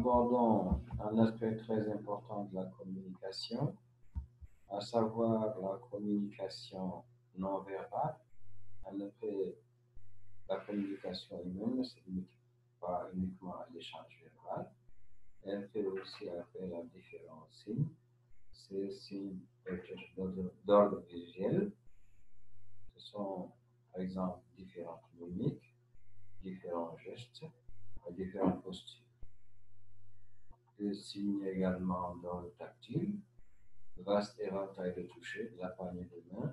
abordons un aspect très important de la communication, à savoir la communication non verbale. En effet, la communication humaine, ce n'est pas uniquement l'échange verbal, elle fait aussi appel à différents signes. Ces signes d'ordre visuel. Ce sont, par exemple, différentes mimiques, différents gestes, différentes postures. Des signes également d'ordre tactile, vaste éventail de toucher, la poignée de main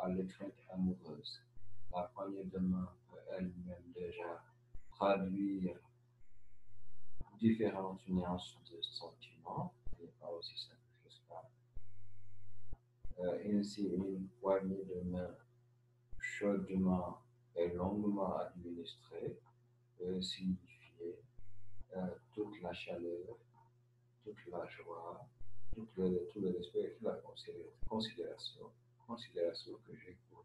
à l'étreinte amoureuse. La poignée de main peut elle-même déjà traduire différentes nuances de sentiments, n'est pas aussi simple que ça. Euh, ainsi, une poignée de main chaudement et longuement administrée peut signifier euh, toute la chaleur, toute la joie, tout le, tout le respect toute la considération, considération que j'ai pour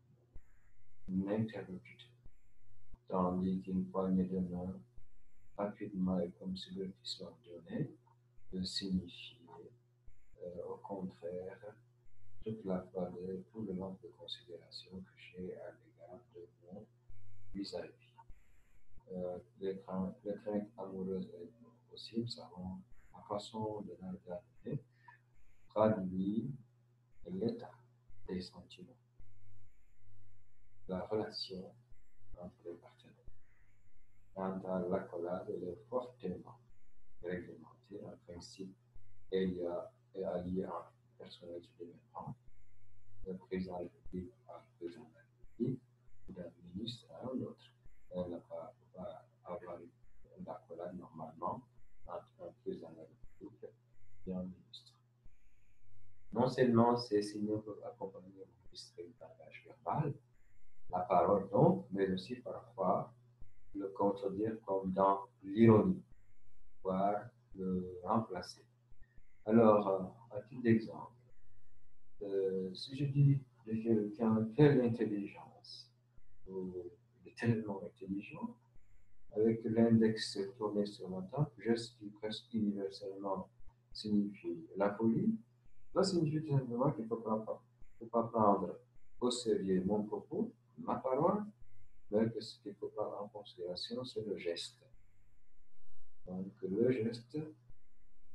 mon interlocuteur. Tandis qu'une poignée de main rapidement et comme si le soit donné peut signifier euh, au contraire toute la valeur, tout le nombre de considération que j'ai à l'égard de mon vis-à-vis. Euh, L'étreinte amoureuse est possible, ça rend la façon de la traduit l'état des sentiments, la relation entre les partenaires. Quant à l'accolade, elle est fortement réglementée. En principe, elle est alliée à un personnage différent. Le président de la République un président de la République, ou d'un ministre à un autre. Elle pas avoir une accolade normalement entre un président de la République et un ministre. Non seulement ces signaux peuvent accompagner ministre d'un langage verbal, la parole donc, mais aussi parfois le contredire comme dans l'ironie, voire le remplacer. Alors, euh, à titre d'exemple, euh, si je dis de quelqu'un quelle intelligence, ou est tellement intelligent, avec l'index tourné sur la table, geste qui presque universellement signifie la folie, ça signifie tout simplement qu'il ne faut pas prendre au sérieux mon propos, ma parole, que ce qu'il faut prendre en considération, c'est le geste. Donc, le geste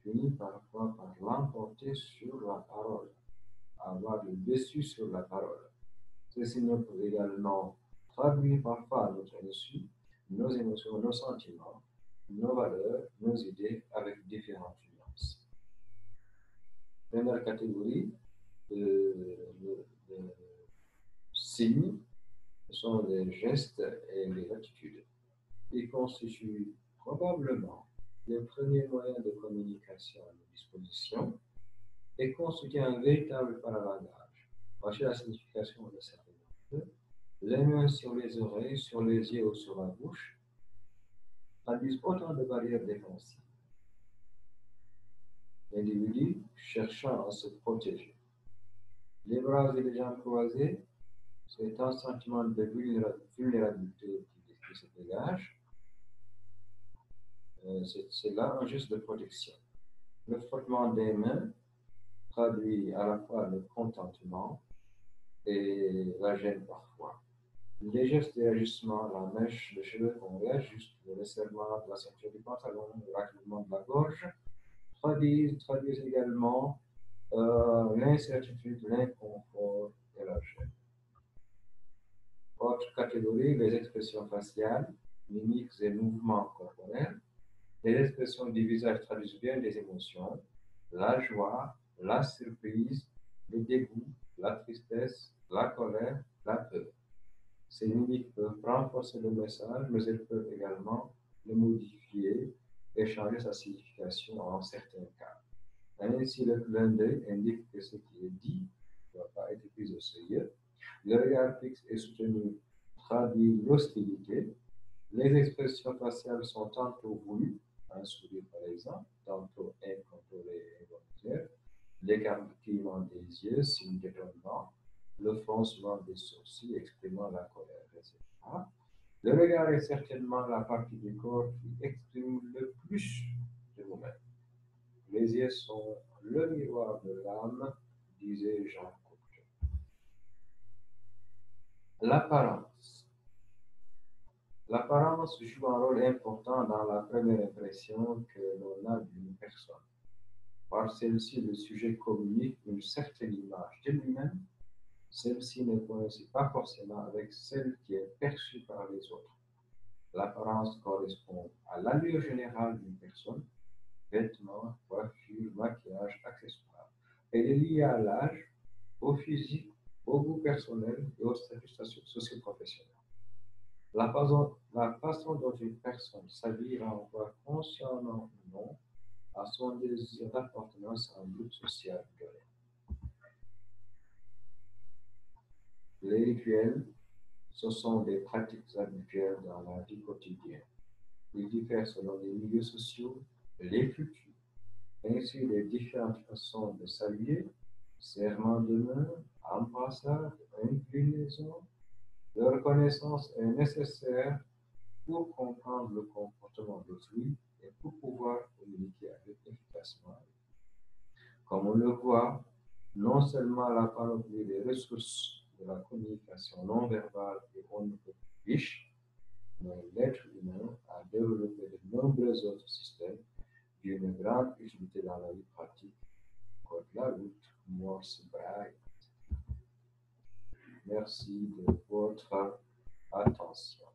finit parfois par l'emporter sur la parole, avoir le dessus sur la parole. Ceci nous peut également traduire parfois notre insu nos émotions, nos sentiments, nos valeurs, nos idées avec différentes nuances. Première catégorie de, signes sont les gestes et les attitudes qui constituent probablement les premiers moyens de communication à nos dispositions et constituent un véritable paravagage. Voici la signification de certains Les mains sur les oreilles, sur les yeux ou sur la bouche traduisent autant de barrières défensives. L'individu cherchant à se protéger. Les bras et les jambes croisés c'est un sentiment de vulnérabilité qui, se dégage. Euh, c'est là un geste de protection. Le frottement des mains traduit à la fois le contentement et la gêne parfois. Les gestes d'ajustement, la mèche de cheveux qu'on réajuste, le resserrement de la ceinture du pantalon, le raclement de la gorge, traduisent, également euh, l'incertitude, l'inconfort et la gêne. Autre catégorie, les expressions faciales, mimiques et mouvements corporels. Les expressions du visage traduisent bien des émotions, la joie, la surprise, le dégoût, la tristesse, la colère. Ces mimiques peuvent renforcer le message, mais elles peuvent également le modifier et changer sa signification en certains cas. Ainsi, le clin d'œil indique que ce qui est dit ne doit pas être pris au sérieux, le regard fixe et soutenu traduit l'hostilité. Les expressions faciales sont tantôt voulues, un sourire par exemple, tantôt incontrôlé et involontaire, l'écartement des yeux, signe d'étonnement, le froncement des sourcils exprimant la colère, etc. Le regard est certainement la partie du corps qui exprime le plus de nous Les yeux sont le miroir de l'âme, disait Jean Cocteau. L'apparence. L'apparence joue un rôle important dans la première impression que l'on a d'une personne. Par celle-ci, le sujet communique une certaine image de lui-même. Celle-ci ne coïncide pas forcément avec celle qui est perçue par les autres. L'apparence correspond à l'allure générale d'une personne, vêtements, coiffure, maquillage, accessoires. Elle est liée à l'âge, au physique, au goût personnel et au statut socio-professionnel. La façon, dont une personne s'habille renvoie consciemment ou non à son désir d'appartenance à un groupe social donné. Les rituels, ce sont des pratiques habituelles dans la vie quotidienne. Ils diffèrent selon les milieux sociaux, les cultures. Ainsi, les différentes façons de saluer, serment de main, embrassade, inclinaison, de reconnaissance est nécessaire pour comprendre le comportement d'autrui et pour pouvoir communiquer avec efficacement. Comme on le voit, non seulement la panoplie des ressources de la communication non verbale on ne peut riche, mais l'être humain a développé de nombreux autres systèmes d'une grande utilité dans la vie pratique, comme la route, Morse, Braille. Merci de votre attention.